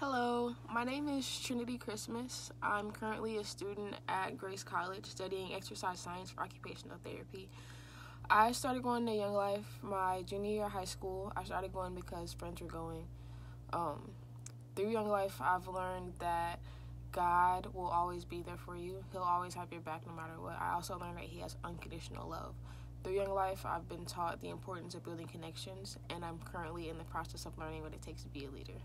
Hello, my name is Trinity Christmas. I'm currently a student at Grace College studying exercise science for occupational therapy. I started going to Young Life my junior year of high school. I started going because friends were going. Um, through Young Life, I've learned that God will always be there for you. He'll always have your back no matter what. I also learned that He has unconditional love. Through Young Life, I've been taught the importance of building connections, and I'm currently in the process of learning what it takes to be a leader.